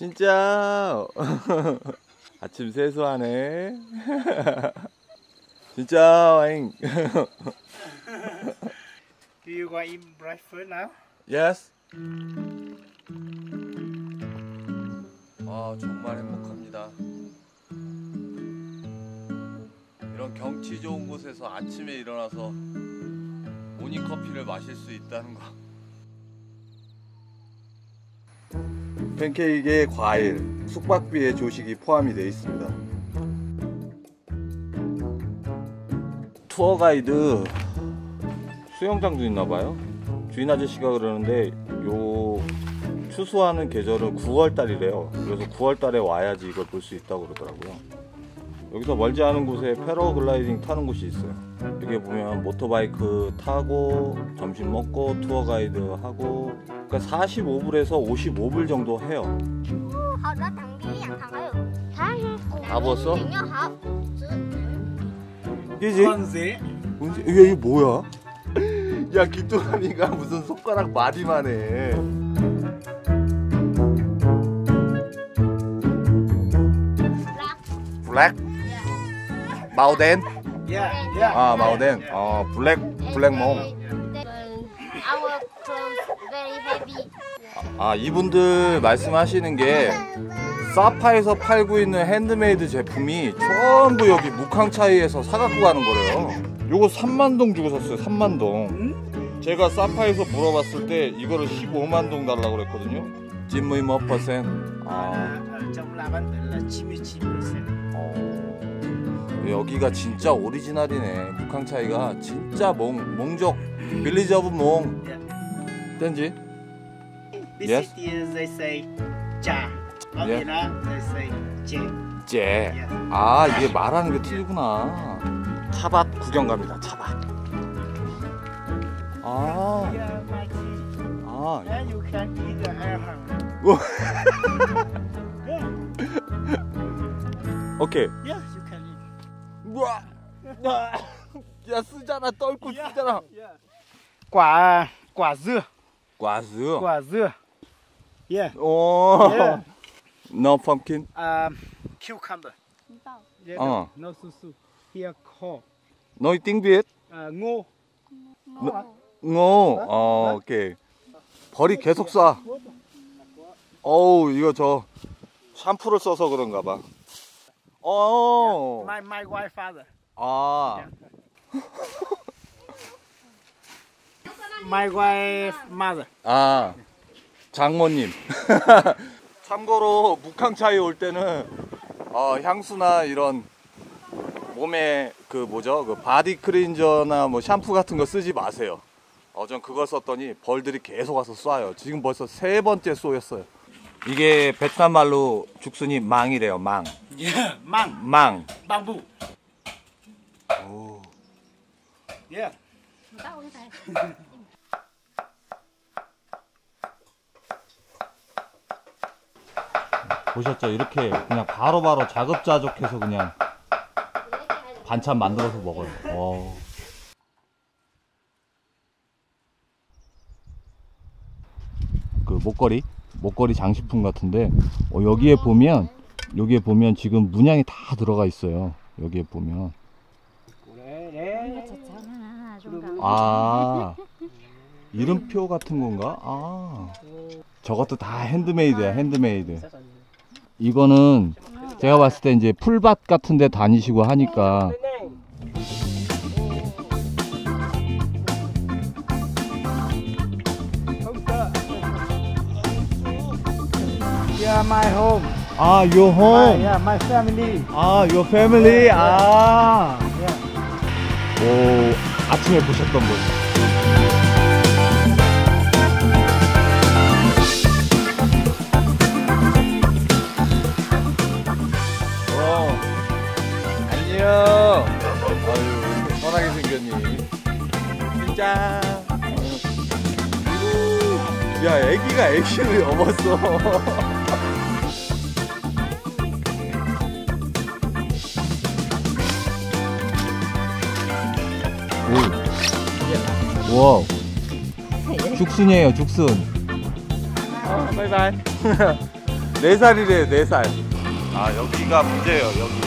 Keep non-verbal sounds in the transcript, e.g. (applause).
진짜. (laughs) 아침 세수하네. (laughs) 진짜 와잉. (laughs) Do you want to eat breakfast now? Yes. 아 정말 행복합니다. 이런 경치 좋은 곳에서 아침에 일어나서 모닝커피를 마실 수 있다는 거 팬케이크에 과일, 숙박비에 조식이 포함이 되어 있습니다. 투어 가이드 수영장도 있나 봐요. 주인 아저씨가 그러는데 요 추수하는 계절은 9월 달이래요. 그래서 9월 달에 와야지 이걸 볼 수 있다고 그러더라고요. 여기서 멀지 않은 곳에 패러글라이딩 타는 곳이 있어요. 여기 보면 motorbike 타고 점심 먹고 투어 가이드 하고 그러니까 45불에서 55불 정도 해요. Họ đã tặng cái hàng thằng ấy Tháng 다 벗어? Họ 이지? 언제? 이게 이게 뭐야? (laughs) 야 귀뚜라미가 무슨 손가락 마디만 해. 블랙? Yeah, yeah. 아 마우덴. 어 블랙 Black Hmong. Our clothes very heavy 아 이분들 말씀하시는 게 사파에서 팔고 있는 핸드메이드 제품이 전부 여기 무캉차이에서 사갖고 가는 거래요. 요거 3만 동 주고 샀어요. 3만 동. 제가 사파에서 물어봤을 때 이거를 15만 동 달라고 그랬거든요. Chín mươi 뭐 퍼센? 아 99%. 어, 여기가 진짜 오리지널이네. 묵항차이가 진짜 몽 몽족 빌리지 오브 몽. 땐지? This Yes. city is they say. Ở Yeah. They say. 쟤. Yeah. 아 이게 말하는 게 틀리구나. 차밭 구경 갑니다. 차밭. 아. 아. 뭐? 오케이. yeah, eat. 우와, 야, 야 쓰잖아, 떨고 쓰잖아. dưa, 과수. quả dưa. Yeah. 오, Yeah. no pumpkin. Um, cucumber. Yeah, Ờ. no, no su su. Here kho. 너희 띵비엣? Uh, ngô. 오, 어, 오케이. 벌이 계속 쏴. 어우, 이거 저 샴푸를 써서 그런가 봐. 어, My my wife father. 아, My wife mother. 아, 장모님. (laughs) 참고로 무캉차이에 올 때는 어, 향수나 이런 몸에 그 뭐죠? 그 body cleanser나 뭐 샴푸 같은 거 쓰지 마세요. 어, 전 그걸 썼더니 벌들이 계속 와서 쏴요. 지금 벌써 세 번째 쏘였어요. 이게 베트남 말로 죽순이 망이래요, 망. Yeah, mang, 망. bamboo. 오. Yeah. 보셨죠? 이렇게 그냥 바로 바로 자급자족해서 그냥 반찬 만들어서 먹어요. 어. 목걸이, 목걸이 장식품 같은데 어, 여기에 보면 여기에 보면 지금 문양이 다 들어가 있어요. 여기에 보면. 아 이름표 같은 건가? 아 저것도 다 handmade야, handmade. 이거는 제가 봤을 때 이제 풀밭 같은 데 다니시고 하니까 Yeah, my home. 아, your My, home. yeah, my family. 아, your family. 아. Yeah. 오, 아침에 보셨던 분. 어, 안녕. 아유, 편하게 생겼니? 진짜. 야, 애기가 애기를 업었어. 오. 와. 죽순이에요, 죽순. 아, 바이바이. (laughs) 네 살이래요, 네 살. 아, 여기가 문제예요, 여기.